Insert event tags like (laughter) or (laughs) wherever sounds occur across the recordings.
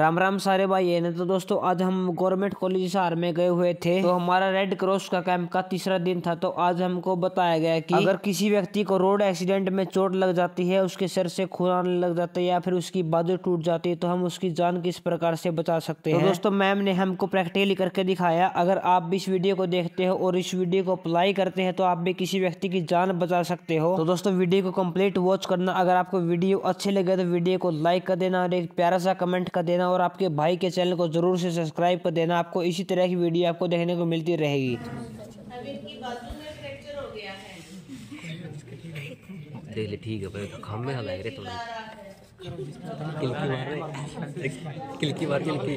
राम राम सारे भाई। है ना तो दोस्तों आज हम गवर्नमेंट कॉलेज शहर में गए हुए थे। तो हमारा रेड क्रॉस का कैंप का तीसरा दिन था। तो आज हमको बताया गया कि अगर किसी व्यक्ति को रोड एक्सीडेंट में चोट लग जाती है उसके सिर से खून आने लग जाता है या फिर उसकी बाजू टूट जाती है तो हम उसकी जान किस प्रकार से बचा सकते तो हैं? तो दोस्तों मैम ने हमको प्रैक्टिकली करके दिखाया। अगर आप भी इस वीडियो को देखते हो और इस वीडियो को अप्लाई करते हैं तो आप भी किसी व्यक्ति की जान बचा सकते हो। तो दोस्तों वीडियो को कंप्लीट वॉच करना। अगर आपको वीडियो अच्छे लगे तो वीडियो को लाइक कर देना और एक प्यारा सा कमेंट कर देना और आपके भाई के चैनल को ज़रूर से सब्सक्राइब कर देना। आपको इसी तरह की वीडियो आपको देखने को मिलती रहेगी। देख ले ठीक है भाई खाम में किलकी मार किलकी मार, किलकी।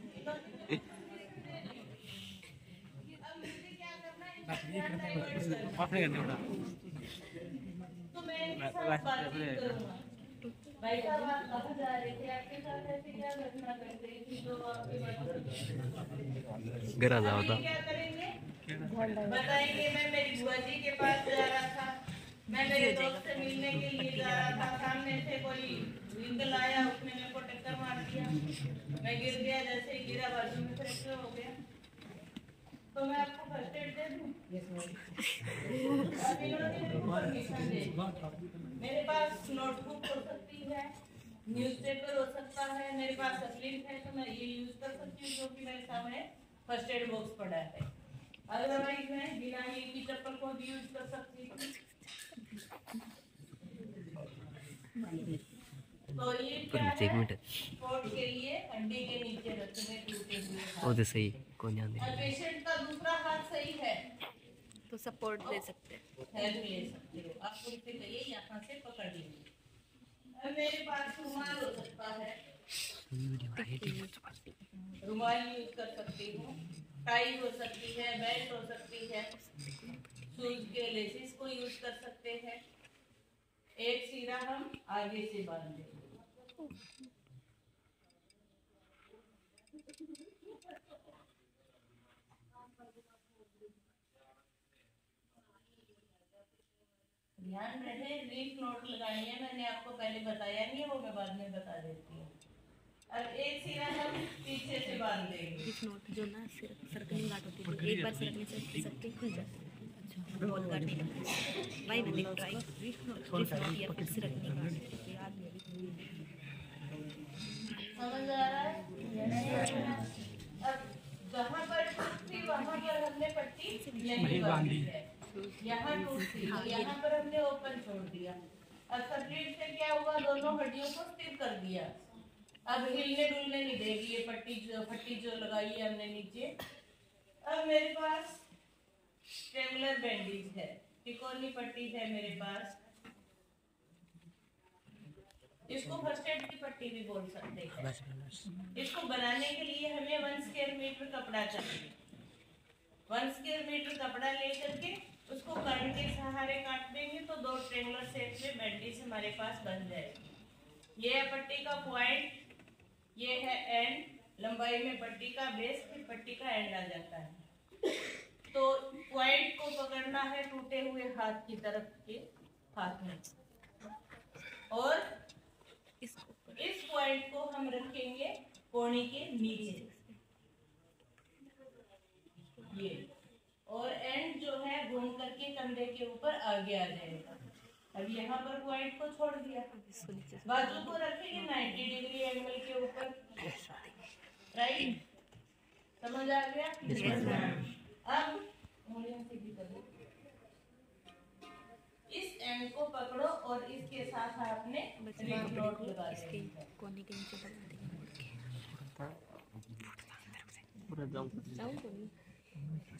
अपना बड़ा पसंद अपने करने उड़ा भाई साहब आप कहाँ जा रहे थे आपके साथ ऐसे क्या घटना घट गई थी जो आपके घर आ जाओ था क्या करेंगे बताएँगे मैं मेरी बुआ जी के पास जा रहा था। मैं मेरे दोस्त से मिलने के लिए जा रहा था। सामने से कोई व्हीकल आया उसने मेरे को टक्कर मार दिया। मैं गिर गया जैसे ही गिरा बाजू में फ्रैक्चर हो गया। तो मैं आपको फ़र्स्ट एड दे दूँ? आप इन्होंने परमिशन दे मेरे पास नोटबुक हो सकती है न्यूज़पेपर हो सकता है मेरे पास तकलीफ़ है तो मैं ये यूज़ कर सकती हूँ जो कि मेरे सामने फ़र्स्ट एड बॉक्स पड़ा है। अदरवाइज़ मैं बिना ये की चप्पल को भी यूज़ कर सकती हूँ। तो ये क्या है? के लिए हड्डी के नीचे रखने टूटे हुए हाथ। सही। कौन जान और पेशेंट का दूसरा हाथ सही है। तो सपोर्ट दे सकते हैं। हेल्प ले सकते हो। आप उनसे कहिए यहाँ से पकड़ लीजिए। अब मेरे पास रुमाल हो सकता है। रुमाल यूज़ कर सकती हूँ। टाई हो सकती है बेल्ट हो सकती है। शूज़ के लेसिस को यूज़ कर सकते हैं। एक सीरा हम आगे से बाँध देंगे ध्यान रहे रीफ नोट लगानी है मैंने आपको पहले बताया नहीं है वो मैं बाद में बता देती हूँ। अब एक सिरा हम पीछे से बाँध देंगे। इस नोट जो ना सिर सरकनी गार्ड होती है एक बार सरकने से सरकनी खुल जाती है। अच्छा बॉल गार्ड भाई मैंने ट्राई रिफ नोट रिफ नोट या फिर सरकनी गार्ड याद समझ आ रहा है? अब जहाँ पर वहाँ पर हमने पट्टी नहीं बांधी है यहाँ टूट थी तो यहाँ पर हमने ओपन छोड़ दिया। तकलीफ़ से क्या हुआ? दोनों हड्डियों को स्थिर कर दिया। अब हिलने डुलने नहीं देगी ये पट्टी जो पट्टी जो लगाई है हमने नीचे। अब मेरे पास ट्रेवलर बैंडेज है। तिकोनी पट्टी है मेरे पास? इसको फ़र्स्ट एड की पट्टी भी बोल सकते हैं। इसको बनाने के लिए हमें वन स्क्वायर मीटर कपड़ा चाहिए। वन स्क्वायर मीटर कपड़ा लेकर के उसको कर्न के सहारे काट देंगे तो दो ट्रेंगुलर शेप में बैंडेज हमारे पास बन जाएगी। ये है पट्टी का पॉइंट ये है एंड लंबाई में पट्टी का बेस फिर पट्टी का एंड आ जाता है। तो पॉइंट को पकड़ना है टूटे हुए हाथ की तरफ़ के हाथ में। और इस पॉइंट को हम रखेंगे कोने के नीचे। ये। और एंड जो है घूम करके कंधे के ऊपर आगे आ जाएगा। अब यहाँ पर पॉइंट को छोड़ दिया। इसको नीचे से बाजू को रखेंगे 90 डिग्री एंगल के ऊपर। राइट समझ आ गया? अब इस एंड को पकड़ो और इसके साथ आपने रिंग नोट लगा है कोने के नीचे पूरा जाऊँ। जाऊँ तो नहीं क्योंकि हमारे डिफेंस वाले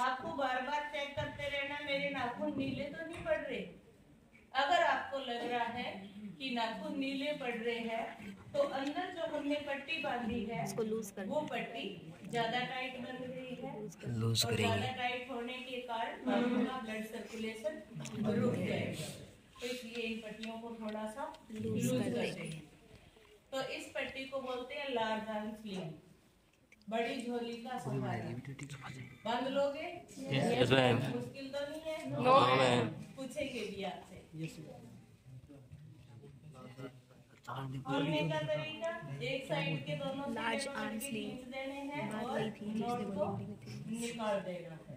आपको बार बार चेक करते रहना मेरे नाखून नीले तो नहीं पड़ रहे। अगर आपको लग रहा है कि नाखून नीले पड़ रहे हैं तो अंदर जो हमने पट्टी बांधी है इसको लूज कर वो पट्टी ज़्यादा टाइट बन रही है। लूज और ज़्यादा टाइट होने के कारण का ब्लड सर्कुलेशन रुक जाएगा। तो इसलिए इन पट्टियों को थोड़ा सा लूज कर देंगे। तो इस पट्टी को बोलते हैं लार्ज आर्म स्लिंग बड़ी झोली का सहारा। बाँध लोगे? Yes, ma'am. मुश्किल तो नहीं है? No, ma'am. पूछेंगे भी आपसे। खोलने का तरीका एक साइड के दोनों sleeve. खींच देने हैं और नोट को निकाल देना है।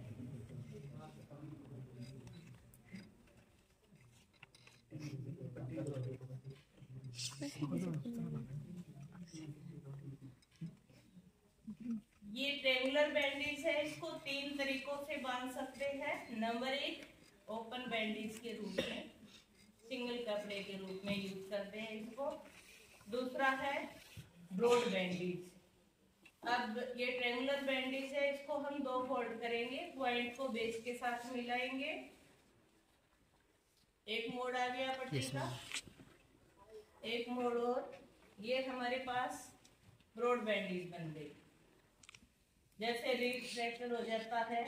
(laughs) ये ट्रेंगुलर बैंडेज है इसको तीन तरीकों से बाँध सकते हैं। नंबर एक ओपन बैंडेज के रूप में सिंगल कपड़े के रूप में यूज़ करते हैं इसको। दूसरा है ब्रॉड बैंडेज अब ये ट्रेंगुलर बैंडेज है इसको हम दो फोल्ड करेंगे पॉइंट को बेस के साथ मिलाएँगे। एक मोड़ आ गया पट्टी का। एक मोड़ और। ये हमारे पास ब्रॉड बैंडेज बन गई। जैसे रीड फ्रैक्चर हो जाता है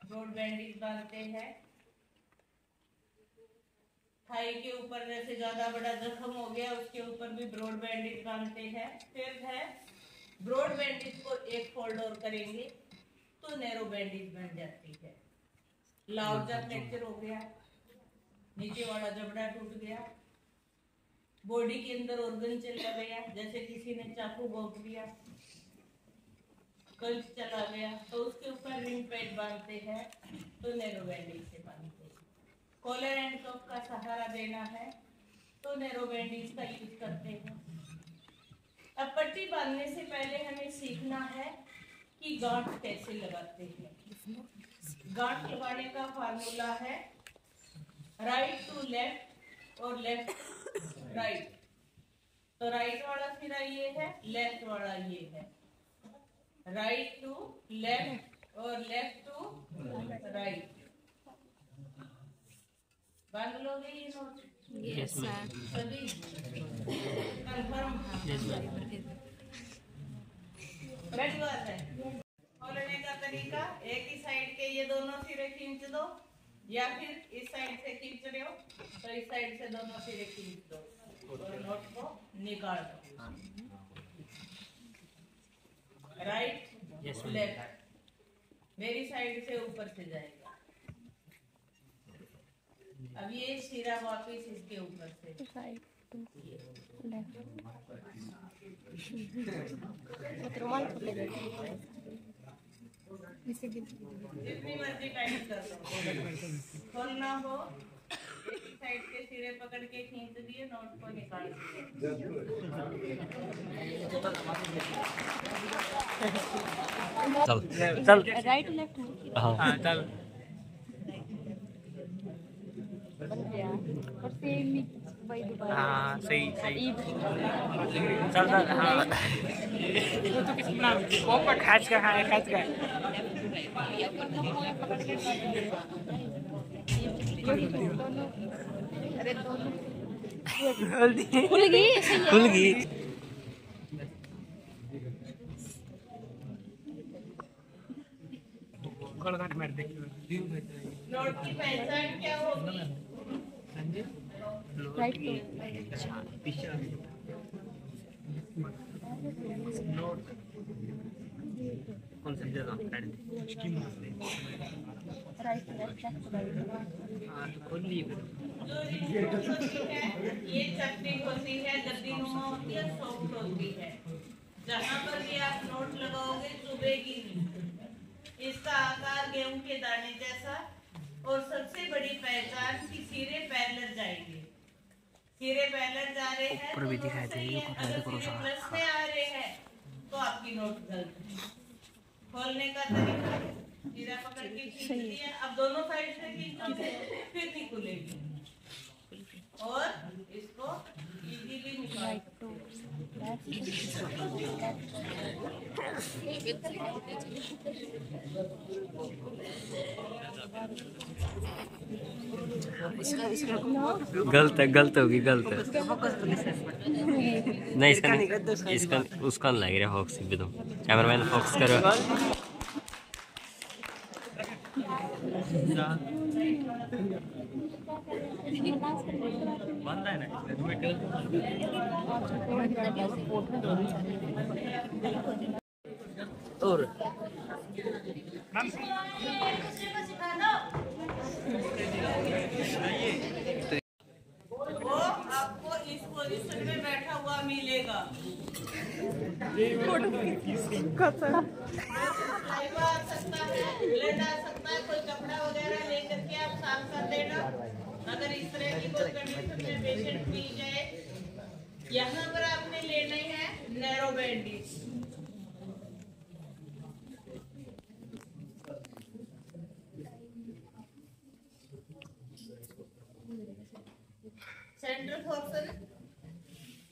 ब्रॉड बैंडेज बांधते हैं। थाई के ऊपर जैसे ज़्यादा बड़ा जख्म हो गया, उसके ऊपर भी ब्रॉड बैंडेज बांधते हैं। फिर है ब्रॉड बैंडेज को एक फोल्ड और करेंगे तो नैरो बैंडेज बन जाती है। लाउजा फ्रैक्चर हो गया, नीचे वाला जबड़ा टूट गया बॉडी के अंदर ऑर्गन चला गया, जैसे किसी ने चाकू भोंक दिया। कल्च चला गया तो उसके ऊपर रिंग पैड बांधते हैं तो नैरो बैंडेज से बांधते हैं। कॉलर एंड कप का सहारा देना है तो नैरो बैंडेज का यूज़ करते हैं। अब पट्टी बांधने से पहले हमें सीखना है कि गांठ कैसे लगाते हैं। गांठ लगाने का फार्मूला है राइट टू लेफ़्ट और लेफ़्ट राइट तो राइट वाला सिरा ये है लेफ़्ट वाला ये है। राइट टू लेफ़्ट और लेफ़्ट टू राइट बाँध लोगे ये नोट यस सर सभी? कंफर्म बैठ बात है. खोलने का तरीका एक ही साइड के ये दोनों सिरे खींच दो या फिर इस साइड से खींच रहे हो तो इस साइड से दोनों सिरे खींच दो। और नोट को निकाल दो राइट लेफ़्ट मेरी साइड से ऊपर से जाएगा। अब ये सिरा वापिस इसके ऊपर से। जितनी मर्ज़ी टाइट कर लो। खोलना हो। साइड के सिरे पकड़ के खींच दिए, नोट को निकाल दिए। चल। चल। राइट लेफ़्ट हाँ। हाँ चल। और सेम वही दोबारा। हाँ सही सही। चल चल हाँ। वो तो किसी ना ऊपर खींच के हाँ खींच के अरे दोनों खुल गई खुल गई। गोलघाट मार दे नोट की पहचान क्या होगी राइट तो कौन सा जगह राइट लेफ़्ट लेफ़्ट हाँ तो खोल लिए जो रिंग होती है ये चपटी होती है गद्दी नुमा होती है सॉफ्ट होती है जहाँ पर भी आप नोट लगाओगे, चुभेगी नहीं। इसका आकार गेहूँ के दाने जैसा और सबसे बड़ी पहचान की सिरे पैरेलल जाएँगे। सिरे पैरेलल जा रहे हैं ऊपर भी तो दिखाई दे, है। ऊपर अगर सिरे प्लस में आ रहे हैं तो आपकी नोट गलत है। खोलने का तरीका पकड़ के खींच दिया अब दोनों साइड से खींचो फिर नहीं खुलेगी। और इसको गलत है, गलत होगी, गलत है। नहीं, इसका नहीं, इसका उसका लग रहा फोक्स भी तो कैमरामैन फोकस करो। और वो आपको इस पोजीशन में बैठा हुआ मिलेगा। सकता है आ सकता है, कोई कपड़ा वगैरह लेकर के आप साफ़ कर देना। अगर इस तरह की कोई कंडीशन में पेशेंट मिल जाए, यहाँ पर आपने लेना है नैरो बैंडेज सेंटर फोर्सन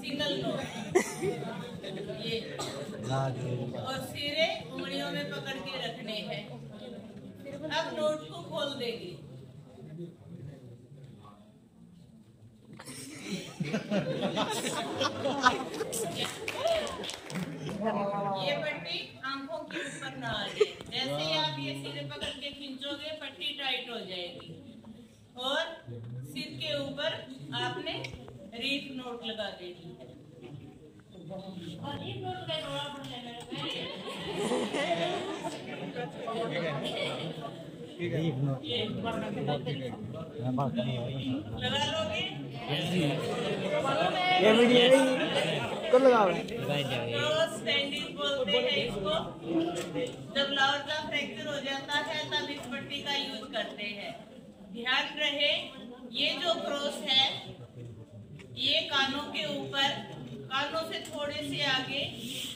सिंगल नोट ये और सिरे उंगलियों में पकड़ के रखने हैं। अब नोट को खोल देगी। ये पट्टी आँखों के ऊपर ना आ जाए। जैसे ही आप ये सिरे पकड़ के खींचोगे, पट्टी टाइट हो जाएगी। और सिर के ऊपर आपने रीफ नोट लगा है। और रीफ नोट का रोड़ा पड़ लगा लोगे? क्रॉस स्टैंडिंग बोलते हैं इसको। जब लावर का फ्रैक्चर हो जाता है तब इस पट्टी का यूज़ करते हैं। ध्यान रहे ये जो क्रॉस है ये कानों के ऊपर, कानों से थोड़े से आगे,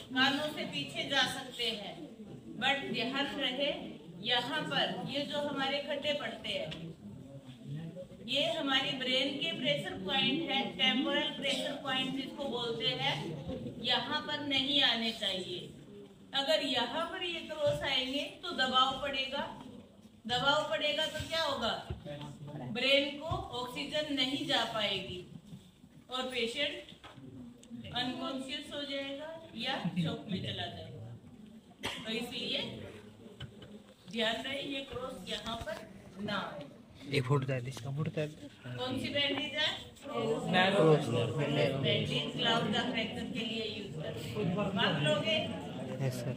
कानों से पीछे जा सकते हैं। बट ध्यान रहे, यहाँ पर ये जो हमारे खड्डे पड़ते हैं, ये हमारी ब्रेन के प्रेशर पॉइंट है, टेम्पोरल प्रेशर पॉइंट जिसको बोलते हैं। यहाँ पर नहीं आने चाहिए। अगर यहाँ पर ये क्रॉस आएँगे तो दबाव पड़ेगा। दबाव पड़ेगा तो क्या होगा? ब्रेन को ऑक्सीजन नहीं जा पाएगी। और पेशेंट अनकॉन्शियस हो जाएगा या शोक में चला जाएगा। तो इसलिए ध्यान रहे ये क्रॉस यहाँ पर ना एक फ़ोटो चाहिए इसका फ़ोटो चाहिए कौन सी बैंडेज है? बैंडेज क्लाउड का फ्रैक्चर के लिए यूज़ करते हैं मान लोगे? यस सर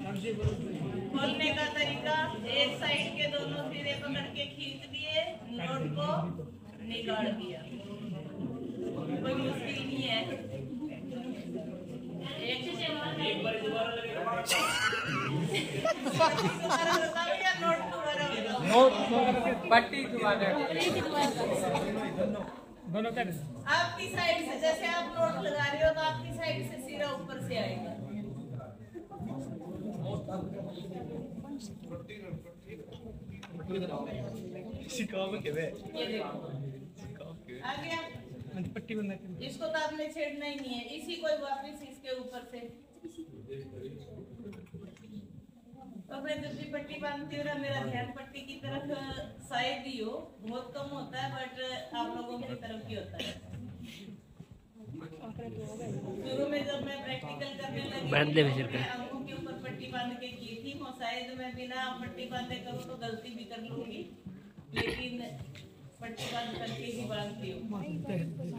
खोलने का तरीका एक साइड के दोनों सिरे पकड़ के खींच दिए नोट को निकाल दिया। नोट पट्टी दोनों कर आपकी साइड से जैसे आप नोट लगा रहे हो तो आपकी साइड से सिरा ऊपर से आएगा ये देखो आ गया पट्टी बंद इसको तो आपने छेड़ना ही नहीं है। इसी को वापस इसके ऊपर से। तो मैं जब भी पट्टी बांधती हूँ मेरा ध्यान पट्टी की तरफ़ शायद ही हो। बहुत कम होता है बट आप लोगों की तरफ़ ही होता है। शुरू में जब मैं प्रैक्टिकल करने लगी बाँध ले तो आँखों के ऊपर पट्टी बाँध के की थी। शायद मैं बिना पट्टी बांधे करूँ तो गलती भी कर लूँगी। लेकिन पट्टी बाँध करके ही बांधती हूँ।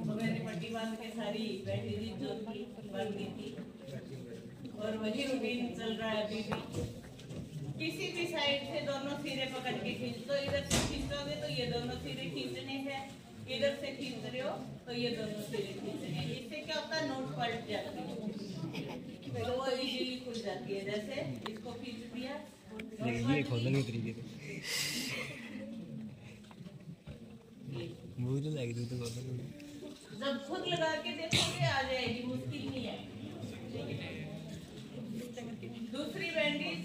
तो मैंने पट्टी बाँध के सारी बैंडेज जो थी बाँध दी थी। और वही रूटीन चल रहा है अभी भी। किसी भी साइड से दोनों सिरे पकड़ के खींच दो इधर से खींचोगे तो ये दोनों सिरे खींचने हैं। इधर से खींच रहे हो तो ये दोनों सिरे खींचने हैं। इससे क्या होता है? नोट पलट जाती है। तो वो इजीली खुल जाती है। जैसे इसको खींच दिया ये खोलने तरीके थे। मुझे तो लगी तो खोलने जब खुद लगा के देखोगे आ जाएगी मुश्किल नहीं है। दूसरी बैंडेज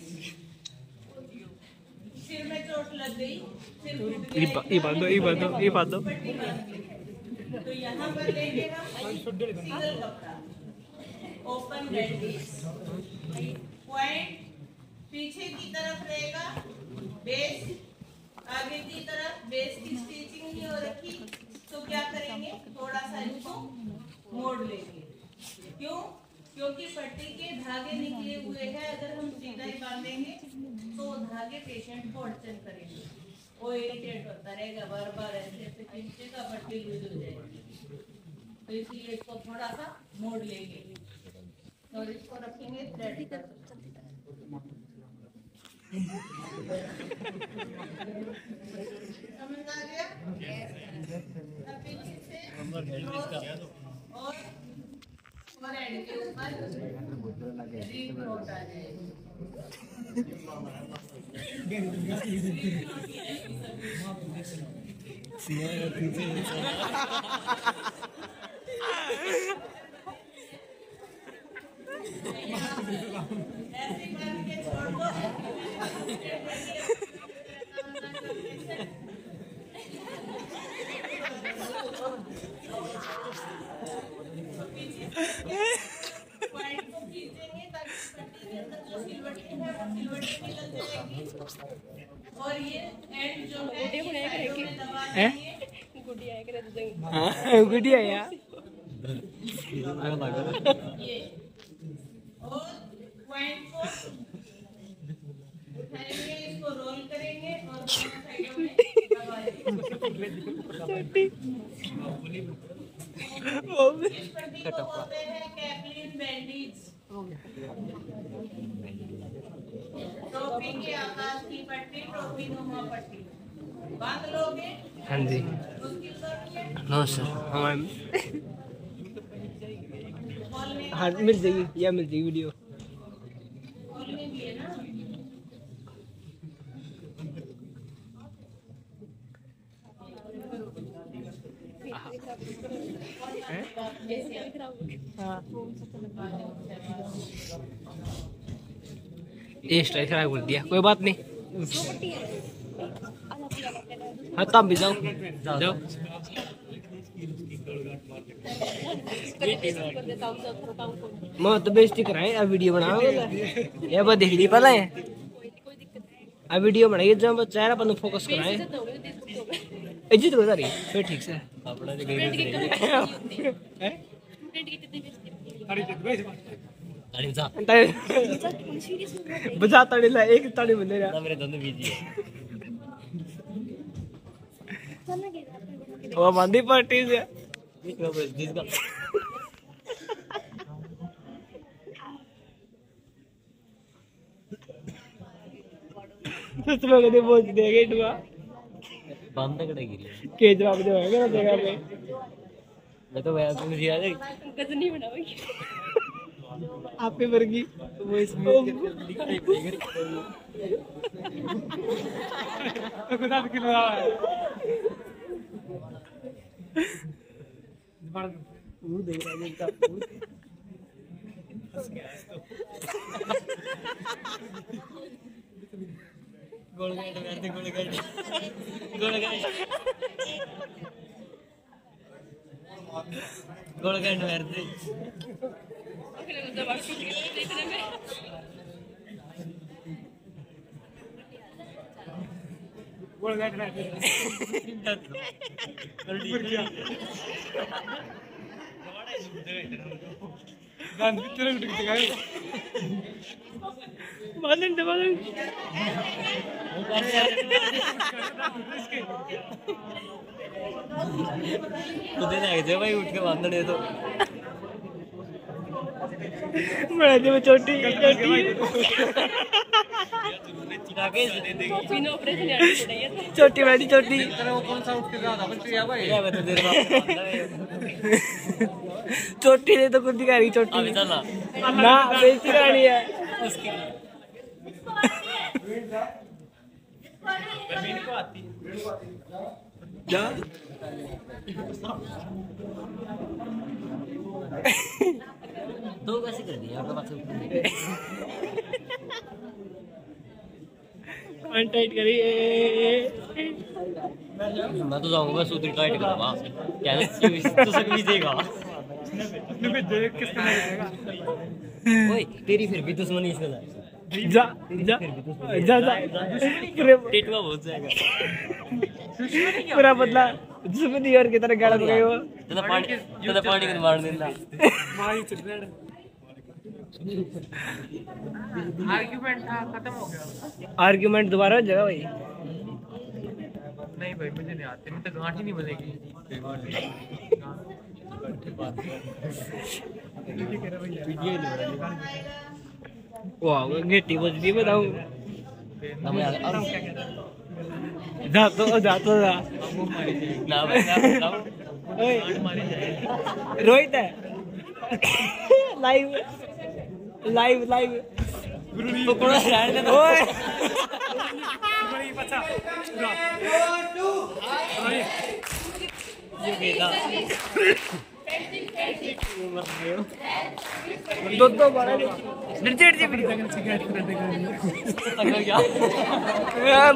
सिर में चोट लग गई सिर गया, ये बांधो ये बांधो ये बांधो पट्टी तो यहाँ पर लेंगे हम सिंगल कपड़ा। ओपन बैंडेज पॉइंट पीछे की तरफ़ रहेगा बेस आगे की तरफ़ बेस की स्टिचिंग नहीं हो रखी तो क्या करेंगे? थोड़ा सा इसको मोड़ लेंगे। क्यों? क्योंकि पट्टी के धागे निकले हुए हैं, अगर हम सीधा ही बांधेंगे तो धागे पेशेंट को अड़चन करेंगे। वो इरिटेट होता रहेगा बार बार ऐसे ऐसे खींचेगा पट्टी लूज हो जाएगी। तो इसलिए इसको थोड़ा सा मोड़ लेंगे। और इसको रखेंगे थ्रेड समझ आ गया अब पीछे से और और एंड के ऊपर रीड नोट आ जाएगा ऐसे करके छोड़ दो पॉइंट को खींचेंगे ताकि पट्टी के अंदर जो सिलवटी है वो सिलवटी निकल जाएगी और ये एंड जो है ये साइडों में दबा देंगे हाँ गुड़िया यार ये और पॉइंट को उठाएँगे इसको रोल करेंगे और दोनों साइडों में दबा देंगे इस पट्टी को बोलते हैं कैपलिन बैंडेज टोपी के आकाश की पट्टी टोपी नुमा पट्टी। हाँ जी। नो सर हम खोलने हाँ मिल जाएगी या मिल जाएगी वीडियो है स्ट्राइक खराब कर दिया कोई बात नहीं। हाँ तब भी जाओ। जाओ। मैं तो बेइज्जती कराए अब वीडियो बनाओ ये बात देख ली है अब वीडियो बनाइए जब चेहरा पर फोकस कराए। इज़्ज़त बता रही फिर ठीक से। बजा ताड़ी- ला एक ताड़ी बंदे ना मेरे दोनों बीजी वो बंदी पार्टी से। जिसका सच में कदे पहुँच देगा इटवा। बंद कड़े गिरी के जवाब देगा ना जगह पे। मैं तो वैसे तुम जी आ गजनी बनाओगी आपे वर्गी। वो इसमें खुदा की लगा वो देख रहा है जिनका गोल गाइड मारते गोल गाइड गोल गाइड गोल गाइड मारते बोल गए ना गान तेरे उठ के गए बालन दे बालन तो दे जाएगा जब भाई उठ के बाँध दे तो बड़ा दे चोटी चोटी। छोटी बैठी छोटी। छोटी ने तो कुछ दिखा रही छोटी ना। करानी है। जा दो कैसे कर दिया आपके पास वन टाइट करी मैं तो जाऊँगा सूत्र टाइट करवा क्या तो सब भी देगा। ओए तेरी फिर भी दुश्मनी इसके जा जा जा जा। टेटवा बहुत जाएगा। पूरा बदला। दुश्मनी और की तरह गाड़ा गए वो? तेरा पानी तेरा पानी को मार देना? आर्ग्यूमेंट दोबारा हो जाएगा भाई नहीं भाई मुझे नहीं आते तो गांठ ही नहीं बनेगी। वाह गेटी बजती बताऊँ हम यार और जा तो जा तो जा। ना भाई ना रोहित है। लाइव लाइव लाइव पकड़ो ओए। दो दो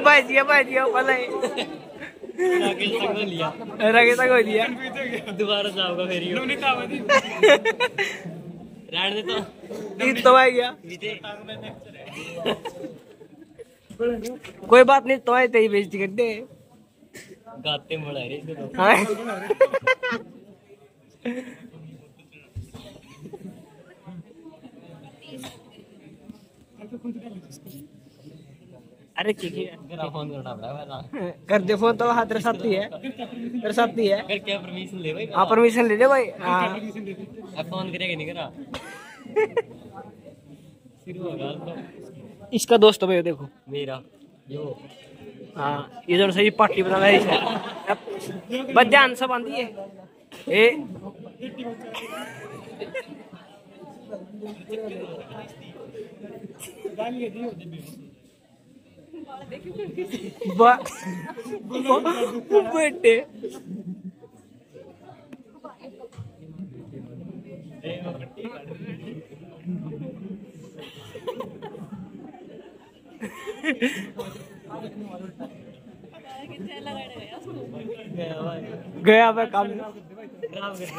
भाई दिया भाई दिया पहले लिया रगे तक हो। दोबारा जाऊँगा यो (laughs) रहने दे तो। तीन तो आ गया। कोई बात नहीं तो आए तेरी बेइज्जती कर दे गाते बड़ा रे हाँ? अरे ठीक है फ़ोन करना पड़ा वैसा कर दे फ़ोन तो हाथ तेरे साथ ही है। तेरे साथ ही है। परमिशन ले भाई? हाँ परमिशन ले ले भाई। हाँ। फ़ोन करेगा नहीं करा। तो। इसका दोस्त भाई देखो। मेरा। यो। हाँ ये जो सही पार्टी बना रहा है बस ध्यान सब आंदी है। ए। बा- बा- बेटे गया मैं काम। कर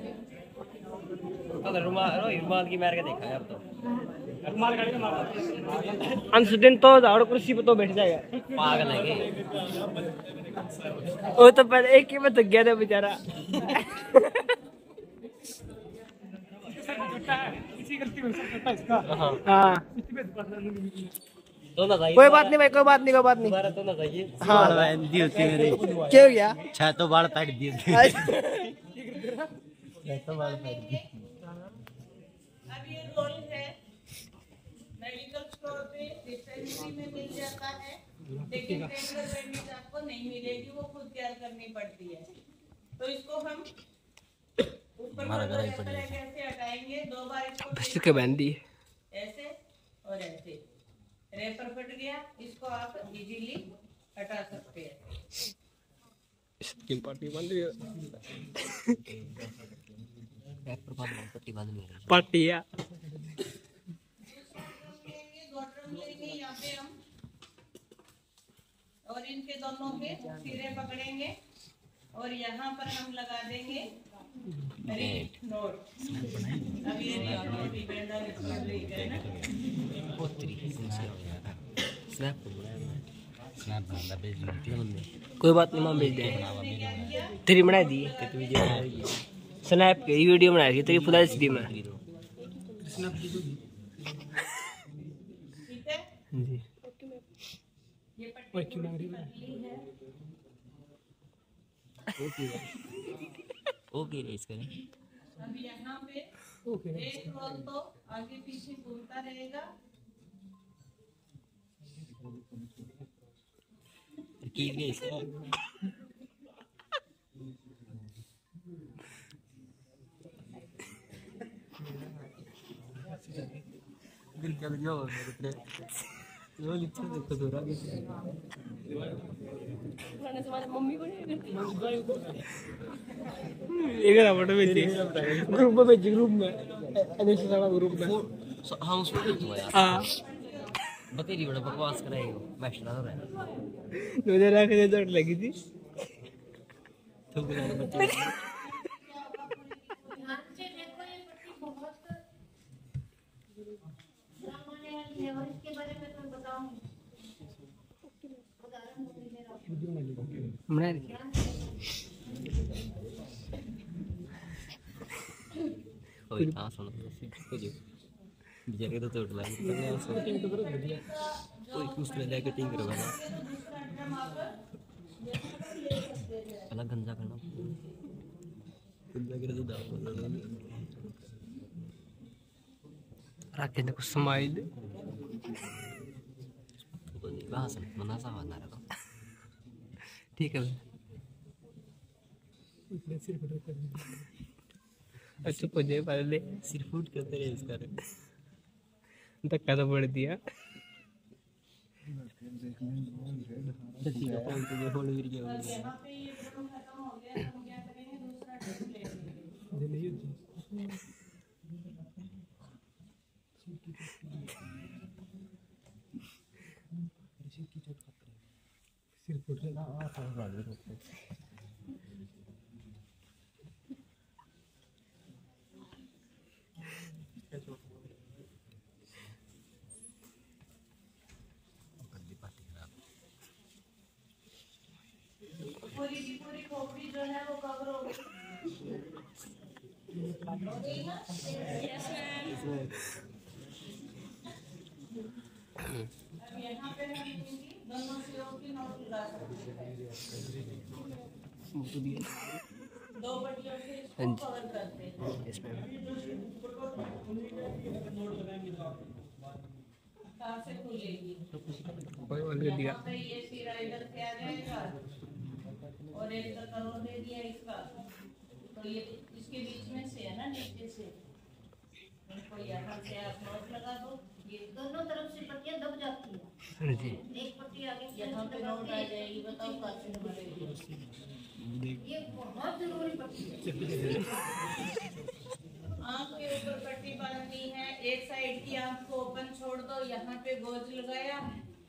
तो रुमाल रुमाल की मार के देखा यार तो। अंश दिन तो झाड़ कुर्सी पे तो बैठ जाएगा। पागल है के? वो तो पहले एक ही में थक गया था बेचारा। हाँ। हाँ तो कोई बात नहीं भाई कोई बात नहीं कोई बात नहीं। तो हाँ। दी होती मेरे। क्या हो। गया छह तो बाल काट दिए थे तो बाल काट दिए अब ये रोल है मेडिकल स्टोर पे डिस्पेंसरी में मिल जाता है लेकिन रेगुलर पेमेंट आपको नहीं मिलेगी वो खुद तैयार करनी पड़ती है। तो इसको हम ऊपर कैसे हटाएँगे दो बार इसको के ऐसे और ऐसे। रेपर फट गया इसको आप इजीली हटा सकते हैं। पार्टी बंद रहा पार्टी है। (laughs) और इनके दोनों के सिरे पकड़ेंगे और यहाँ पर हम लगा देंगे रीड नोट। अब ये है ना। हो गया स्नैप स्नैप भेज दिया। कोई बात नहीं माँ भेज दे। तेरी बना दी तो वीडियो स्नैप की वीडियो बना दी तेरी फुल एचडी में। ठीक जी। ये पट्टी ओके। रेस करें। अब यहाँ पे एक रोल तो आगे पीछे घूमता रहेगा। की रेस दिल क्या दिया हो मेरे पे। वो लिखा देखो थोड़ा मैंने तुम्हारे मम्मी के एक ना फ़ोटो भेजी ग्रुप में भेजी ग्रुप में एनएस वाला ग्रुप में हाँ। उसमें भी हुआ हाँ बतेरी बड़ा बकवास कराएगा मैच ना हो रहा है मुझे रख दे चोट लगी थी तो बुला बच्चे बहुत है। दे दी ओए कहाँ सुनो बेचारे तो चोट लगी तो मैं सुन ओए कुछ ले लेके टिंग करो ना अलग गंजा करना गंजा करे तो दाव रखे देखो स्माइल ठीक है अच्छा पहले सिर फूट करते रहे इसका धक्का तो पड़ दिया (laughs) ठीक है पॉइंट पे होल गिर गया यहाँ पे ये दोनों खत्म हो गया हम क्या करेंगे दूसरा टेस्ट लेंगे पूरी की पूरी खोपड़ी जो है वो कवर हो गई अब यहाँ पे हम इनकी दोनों सिरों की नोट लगा सकते हैं दो पट्टियों से इसको कवर करते हैं कहाँ से खुलेगी कोई ये सिरा इधर से आ जाएगा और एक का दे दिया इसका तो ये इसके बीच में से है ना नीचे से इनको यहाँ से आप नोट लगा दो दोनों तरफ़ से पट्टियाँ दब जाती है। हाँ जी। एक पट्टी आगे यहाँ पे नोट आ जाएगी बताओ कैसे मिलेगी ये बहुत ज़रूरी पट्टी है। आँख के ऊपर पट्टी बांधनी है एक साइड की आँख को ओपन छोड़ दो यहाँ पे गोज लगाया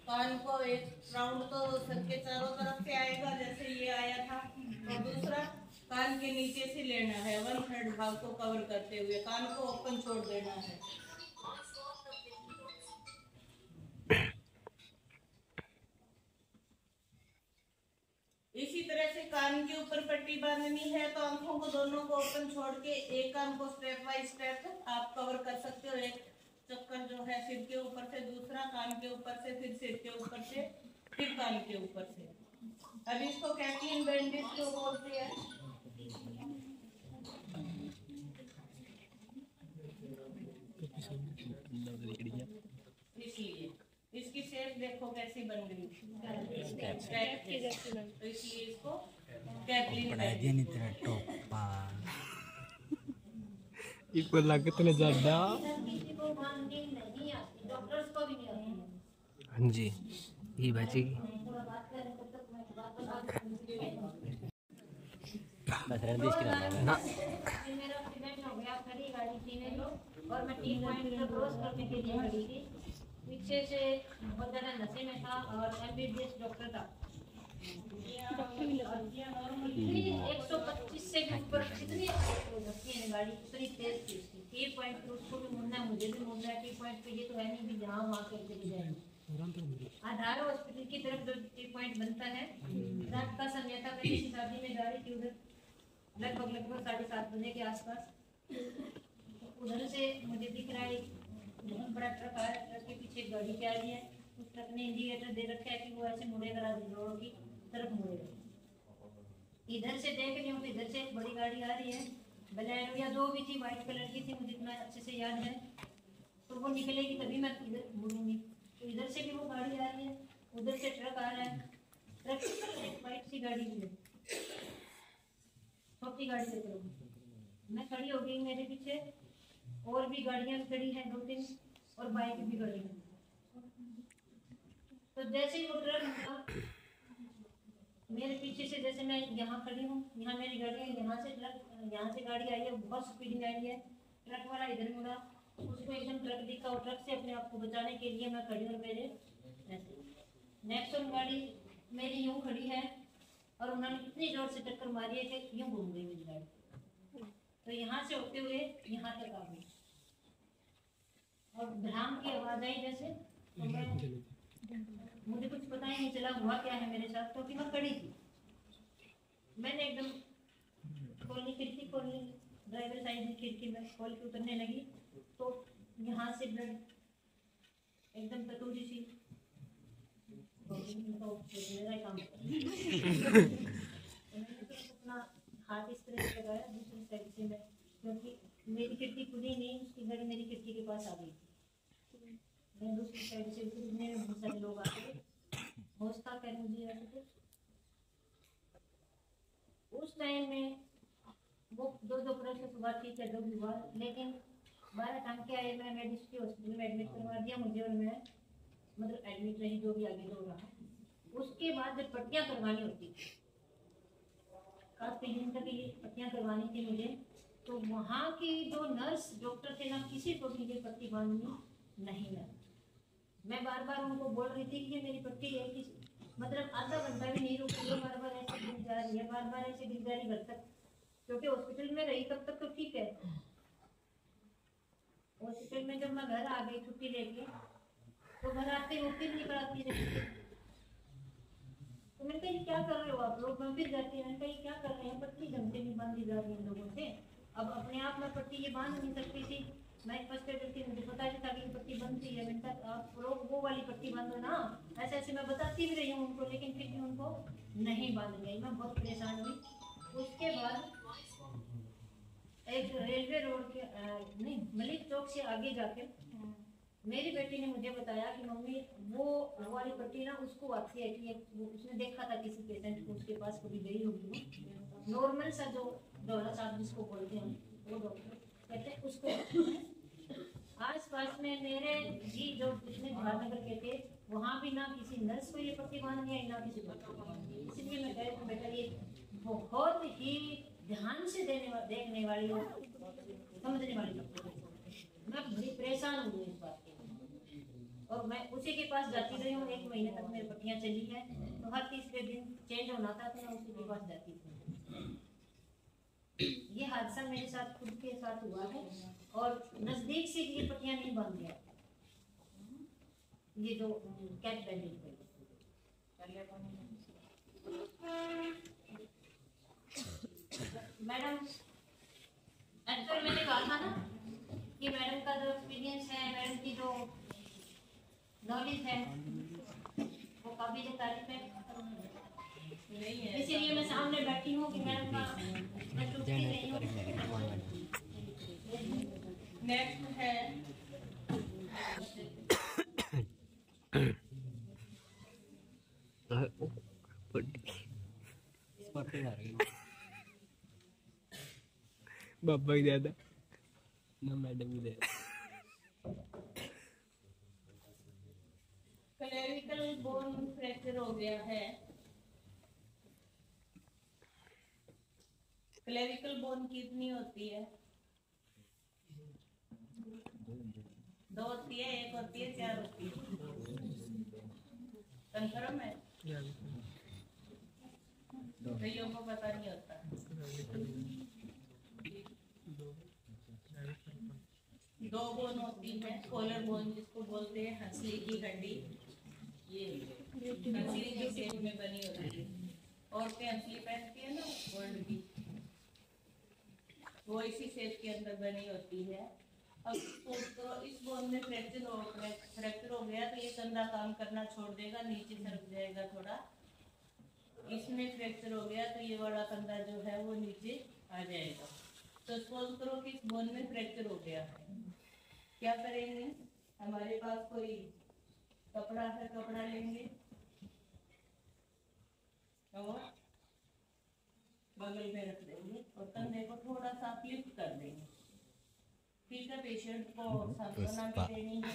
कान को एक राउंड तो सर के चारों तरफ़ से आएगा जैसे ये आया था। और दूसरा कान के नीचे से लेना है वन थर्ड भाग को कवर करते हुए कान को ओपन छोड़ देना है। कान के ऊपर पट्टी बांधनी है तो आँखों को दोनों को ओपन छोड़ के एक कान को स्टेप बाय स्टेप आप कवर कर सकते हो। एक चक्कर जो है सिर के ऊपर से दूसरा कान के ऊपर से फिर सिर के ऊपर से फिर कान के ऊपर से। अब इसको कैटलिन बैंडेज क्यों बोलते हैं। इसलिए। इसकी शेप देखो कैसी बन गई। स्टेप की तो इसलिए इसको बैंडेज इको लागत ने ज़्यादा? नहीं हाँ जी। ये करूँगी। बस रहने इसकी ना। ना मेरा एक्सीडेंट हो गया खड़ी गाड़ी थी मेरी। और मैं टी पॉइंट क्रॉस करने के लिए खड़ी थी। पीछे से बहुत ज़्यादा नशे में था और एमबीबीएस डॉक्टर था। एक सौ पच्चीस से भी ऊपर कितनी हो है गाड़ी, कितनी तेज थी उसकी। टी पॉइंट पर उसको भी मुड़ना है, मुझे भी मुड़ रहा है टी पॉइंट पे ये तो है नहीं कि जहाँ वहाँ करके ले जाएँगे। आधार हॉस्पिटल की तरफ़ जो टी पॉइंट बनता है, रात का समय था किसी शादी में रही थी उधर, लगभग लगभग साढ़े सात बजे के आसपास। उधर से मुझे दिख रहा है बहुत बड़ा ट्रक आ है, ट्रक के पीछे गाड़ी जा रही है। उस ट्रक ने इंडिकेटर दे रखा है कि वो ऐसे मुड़ेगा रोड की तरफ़ मुड़ेगा इधर से देख रही हूँ इधर से एक बड़ी गाड़ी आ रही है। बलेनो या जो भी थी व्हाइट कलर की थी, मुझे इतना अच्छे से याद है। तो वो निकलेगी तभी मैं इधर मुड़ूँगी। तो इधर से भी वो गाड़ी आ रही है, उधर से ट्रक आ रहा है। ट्रक एक व्हाइट सी गाड़ी भी है। छोटी गाड़ी देख मैं खड़ी हो गई मेरे पीछे। और भी गाड़ियाँ खड़ी हैं दो तीन, और बाइक भी खड़ी हैं। तो जैसे ही वो ट्रक मेरे पीछे से जैसे मैं यहाँ खड़ी हूँ, यहाँ मेरी गाड़ी है, यहाँ से ट्रक यहाँ से गाड़ी आई है, बहुत स्पीड में आई है। ट्रक वाला इधर मुड़ा, उसको एकदम ट्रक दिखा और ट्रक से अपने आप को बचाने के लिए मैं खड़ी हूँ मेरे ऐसे नेक्सोन गाड़ी, मेरी यूँ खड़ी है, और उन्होंने इतनी ज़ोर से टक्कर मारी है कि यूँ घूम गई मेरी गाड़ी। तो यहाँ से होते हुए यहाँ तक आ गई। और भ्राम की आवाज़ आई जैसे? तो मैं मुझे कुछ पता ही नहीं चला हुआ क्या है मेरे साथ? क्योंकि मैं खड़ी थी। मैंने एकदम खोलनी खिड़की खोलनी ड्राइवर साइड में खिड़की में खोल के उतरने लगी। तो यहाँ से ब्लड एकदम कटोरी सी। तो मेरा काम मैंने तो अपना हाथ इस तरह से लगाया दूसरी साइड से मैं क्योंकि मेरी खिड़की खुली नहीं उसकी घड़ी मेरी खिड़की के पास आ गई थी मैं दूसरी साइड से उतरने में लोग कर उस टाइम में वो दो दो सुबह ठीक है भी हुआ लेकिन बारह के आए मैं हॉस्पिटल में एडमिट करवा दिया मुझे और मैं मतलब एडमिट रही जो भी आगे जो रहा उसके बाद जब पट्टियाँ करवानी होती तक ये पट्टियाँ करवानी थी मुझे तो वहाँ की जो नर्स डॉक्टर थे ना, किसी को भी ये पट्टी बांधनी नहीं है मैं बार बार उनको बोल रही थी कि मेरी पट्टी है कि मतलब आधा घंटा भी नहीं रुकी है बार बार ऐसे गिर जा रही है बार बार ऐसे गिर जा रही घर तक। क्योंकि हॉस्पिटल में रही तब तक तो ठीक है। हॉस्पिटल में जब मैं घर आ गई छुट्टी लेके तो घर आते वो फिर निकल रही तो मैंने कहा क्या कर रहे हो आप लोग? मैं फिर जाती है। मैंने क्या कर रहे हैं? पट्टी ढंग से नहीं बांधी जा रही है लोगों से। अब अपने आप में पट्टी ये बाँध नहीं सकती थी। मैं फ़र्स्ट एड थी मुझे पता नहीं था कि पट्टी बनती है मैंने कहा आप लोग वो वाली पट्टी बांधो ना ऐसे ऐसे मैं बताती भी रही हूँ उनको लेकिन फिर भी उनको नहीं बाँध गई। मैं बहुत परेशान हुई। उसके बाद एक रेलवे रोड के अ, नहीं मलिक चौक से आगे जाके मेरी बेटी ने मुझे बताया कि मम्मी वो वाली पट्टी ना उसको आती है कि उसने देखा था किसी पेशेंट को उसके पास कभी गई होगी नॉर्मल सा जो डोरा साहब जिसको बोलते हैं वो डॉक्टर कहते हैं उसको आस पास में मेरे जी जो उसने जवाहरनगर के थे वहाँ भी ना किसी नर्स को ये पट्टी बांधनी है ना किसी को इसलिए मैं कह बेटा ये बहुत ही ध्यान से देने वा, देखने वाली और समझने वाली मैं बड़ी परेशान हूँ इस बात के और मैं उसी के पास जाती रही हूँ एक महीने तक मेरी पट्टियाँ चली हैं तो हर तीसरे दिन चेंज होना था तो मैं उसी के पास जाती थी। ये हादसा मेरे साथ खुद के साथ हुआ है और नज़दीक से ये पट्टियाँ नहीं बाँध गया। ये जो कैट बैंडेज मैडम एक्चुअल मैंने कहा था ना कि मैडम का जो एक्सपीरियंस है, मैडम की जो नॉलेज है, वो काबिल तारीफ़ है। इसीलिए मैं सामने बैठी हूँ कि मैं टूटती नहीं हूँ। नेक्स्ट है? (coughs) बाबा दादा ना मैडम भी दे क्लेविकल बोन फ्रैक्चर हो गया है क्लेविकल बोन कितनी होती है। दो होती है, एक होती है, चार होती है। कंफर्म है? कईयों को पता नहीं होता। दो बोन होती है कॉलर बोन जिसको बोलते हैं, हंसली की हड्डी। ये हंसली की शेप में बनी होती है। औरतें हंसली पहनती है ना गोल्ड की। वो इसी शेप के अंदर बनी होती है। अब सपोज़ करो इस बोन में फ्रैक्चर हो फ्रैक्चर हो गया तो ये कंधा काम करना छोड़ देगा, नीचे सरक जाएगा थोड़ा। इसमें फ्रैक्चर हो गया तो ये वाला कंधा जो है, वो नीचे आ जाएगा। तो सपोज़ करो कि इस बोन में फ्रैक्चर हो गया क्या करेंगे? हमारे पास कोई कपड़ा है, कपड़ा लेंगे। और बगल में रख देंगे, और को थोड़ा सा लिफ्ट कर देंगे ठीक है पेशेंट को सांत्वना भी देनी है।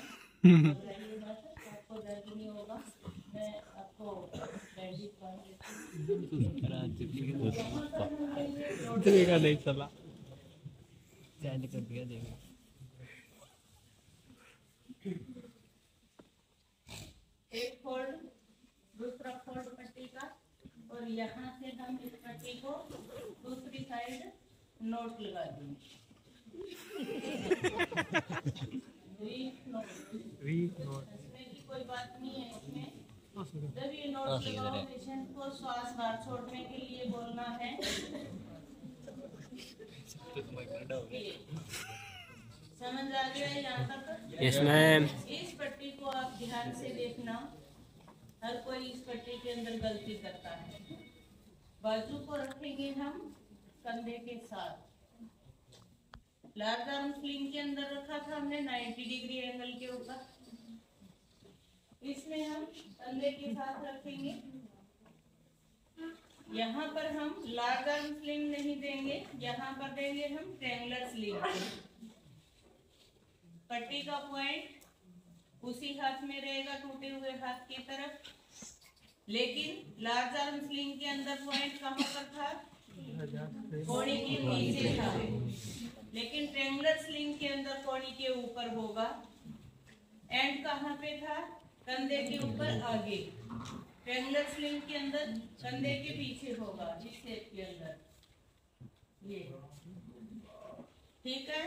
आपको दर्द नहीं होगा। मैं आपको हूँ। नहीं चला। सेंड कर दिया देखो एक फोल्ड दूसरा फोल्ड पट्टी का और यहाँ से हम इस पट्टी को दूसरी साइड नोट लगा देंगे। रीफ नोट कोई बात नहीं है इसमें। जब ये नोट लगाओ पेशेंट को श्वास बाहर छोड़ने के लिए बोलना है। समझ आ गया यहाँ तक? मैम इस पट्टी को आप ध्यान से देखना। हर कोई इस पट्टी के अंदर गलती करता है। बाजू को रखेंगे हम। कंधे के साथ। लार्ज आर्म स्लिंग के अंदर रखा था हमने 90 डिग्री एंगल के ऊपर। इसमें हम कंधे के साथ रखेंगे। यहाँ पर हम लार्ज आर्म स्लिंग नहीं देंगे, यहाँ पर देंगे हम ट्रेंगुलर स्लिंग पट्टी का पॉइंट उसी हाथ में रहेगा, टूटे हुए हाथ की तरफ़। लेकिन लार्ज आर्म स्लिंग के अंदर पॉइंट कहाँ पर था? कोड़ी के नीचे था। लेकिन ट्रेंगुलर स्लिंग के अंदर कोड़ी के ऊपर होगा। एंड कहाँ पे था? कंधे के ऊपर आगे। ट्रेंगुलर स्लिंग के अंदर कंधे के पीछे होगा इस शेप के अंदर। ये। ठीक है?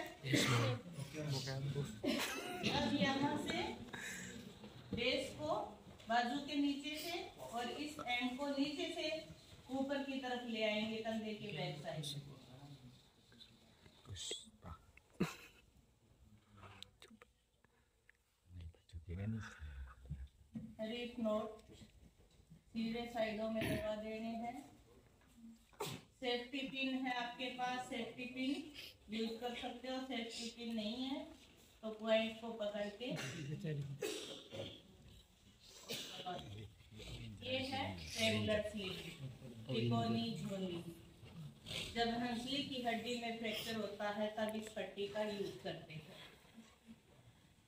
अब यहाँ से बेस को बाजू के नीचे से और इस एंड को नीचे से ऊपर की तरफ़ ले आएँगे कंधे के बैक साइड रीफ नोट सीधे साइडों में लगा देने हैं। सेफ्टी पिन है आपके पास सेफ्टी पिन यूज़ कर सकते हो सेफ्टी पिन नहीं है तो पॉइंट को पकड़ के। ये है ट्रेंगुलर स्लीप तिकोनी झोली। जब हंसली की हड्डी में फ्रैक्चर होता है तब इस पट्टी का यूज़ करते हैं।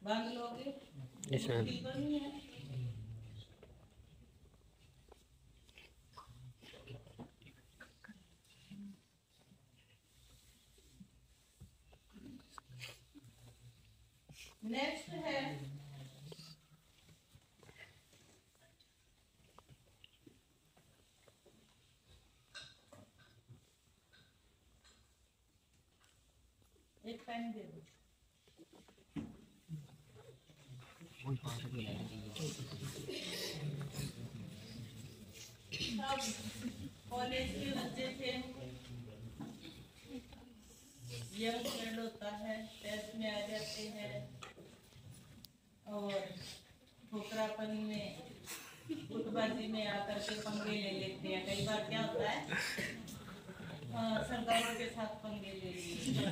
बाँध लोगे? है नेक्स्ट है एक दे दो कॉलेज के बच्चे थे यंग फ्रेंड होता है टेस्ट में आ जाते हैं और फुकरापन में गुटबाजी में आकर के पंगे ले लेते हैं कई बार क्या होता है हाँ, सरकारों के साथ पंगे ले लिए सरकार जो है किसी ने अमृत रखा होगा चाकू था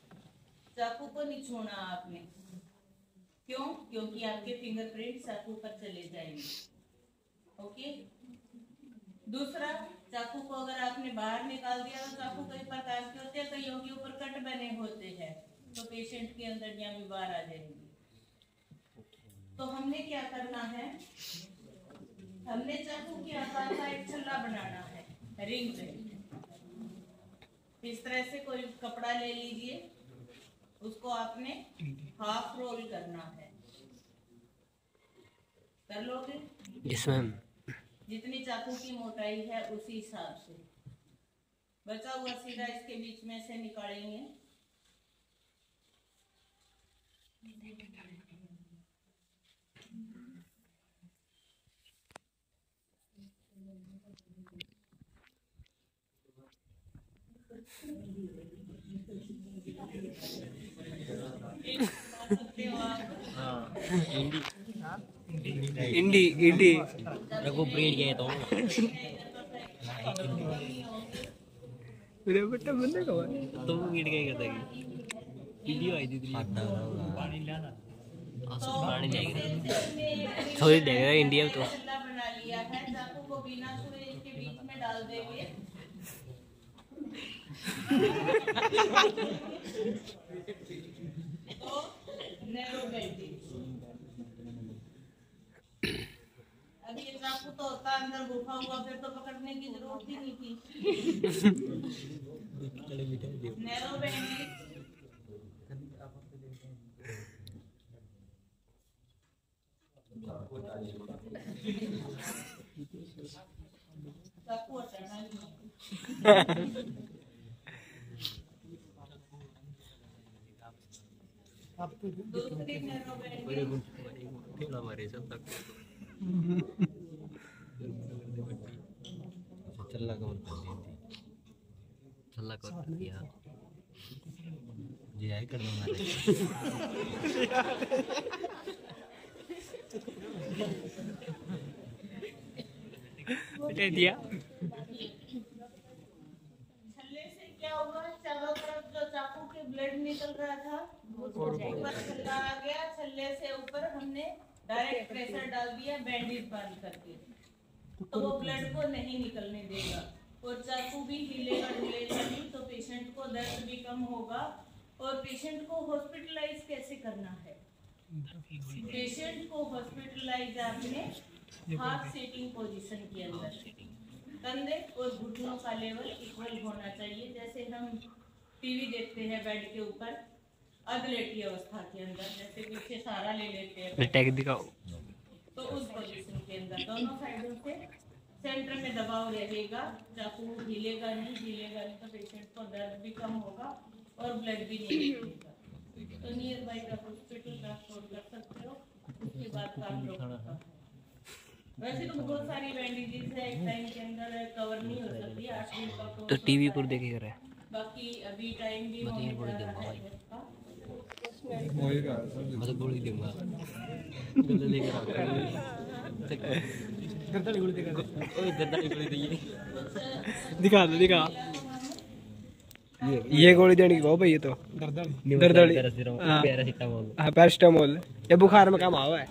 चाकू को नहीं छोड़ा आपने। क्यों? क्योंकि आपके फिंगरप्रिंट चाकू पर चले जाएँगे। ओके दूसरा, चाकू को अगर आपने बाहर निकाल दिया तो चाकू कई प्रकार के होते हैं कईयों के ऊपर कट बने होते हैं। तो पेशेंट के अंदर भी बाहर आ जाएँगे। तो हमने क्या करना है? हमने चाकू के आकार का एक छल्ला बनाना है रिंग पे। इस तरह से कोई कपड़ा ले लीजिए। उसको आपने हाफ़ रोल करना है। कर लोगे? मैम जितनी चाकू की मोटाई है उसी हिसाब से। बचा हुआ सीधा इसके बीच में से निकालेंगे। इंडी इंडी रघु ब्रेड गए तो। मेरे बेटा बंदे का है तुम गिर गए कहता कि वीडियो आई थी पानी लाना पानी जाएगी थोड़ी देगा इंडिया में तो बना लिया है चाकू को बिना छुए इसके बीच में डाल देंगे तो। नैरो बेल्टिंग अब ये चाकू तो होता अंदर घुसा हुआ, फिर तो पकड़ने की ज़रूरत ही नहीं थी। नैरो बेल्टिंग चाकू हटाना नहीं दूसरी नैरो बेल्टिंग खेला मारे सब तक। चल्ला कौन कर दी थी? चल्ला कौन कर दिया जी आए कर दो मारे दे दिया। छल्ले से क्या हुआ? चारों तरफ़ जो चाकू के ब्लड निकल रहा था। उसको आ गया छल्ले से ऊपर हमने डायरेक्ट प्रेशर डाल दिया बैंडेज बाँध करके तो वो ब्लड को नहीं निकलने देगा। और चाकू भी हिलेगा हिलेगा नहीं तो पेशेंट को दर्द भी कम होगा। और पेशेंट को हॉस्पिटलाइज कैसे करना है? पेशेंट को हॉस्पिटलाइज आपने हाफ़ सीटिंग पोजीशन के अंदर। कंधे और घुटनों का लेवल इक्वल होना चाहिए। जैसे हम टीवी देखते हैं बेड के ऊपर अधलेटी अवस्था के अंदर जैसे पीछे सहारा ले लेते हैं। टैग दिखाओ। तो उस पोजीशन के अंदर दोनों साइडों से सेंटर में दबाव रहेगा चाकू हिलेगा नहीं हिलेगा नहीं तो पेशेंट को दर्द भी कम होगा और ब्लड भी नहीं निकलेगा तो नियर बाई का हॉस्पिटल ट्रांसपोर्ट कर सकते हो उसके बाद काम लोग वैसे तो बहुत सारी बैंडेजेस है एक टाइम के अंदर कवर नहीं हो सकती आठ दिन का तो टीवी पर। देखे कर रहा। है बाकी अभी टाइम भी होने रहा है इसका मैं तो गोली गले लेकर गोली ओए गोली दे दिखा दो दिखा ये गोली देने की भाई, ये तो। दर्दड़ी हाँ। पैरासीटामोल हाँ ये बुखार में काम आवा है।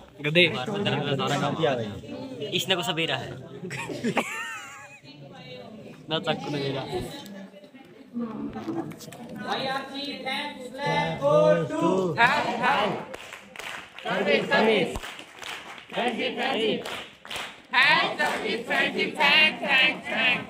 इसने को सवेरा है। (laughs) ना तक IRC thanks flag goes to have have service service friendship friendship thanks service friendship thanks thanks thanks